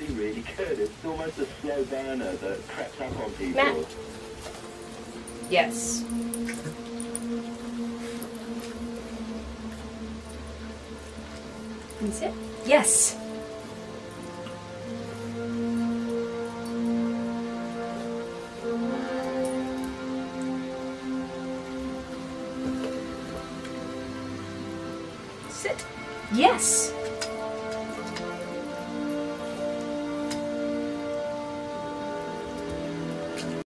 actually really good. It's almost a slow burner that crept up on people. Matt. Yes. Can you sit? Yes. Sit. Yes.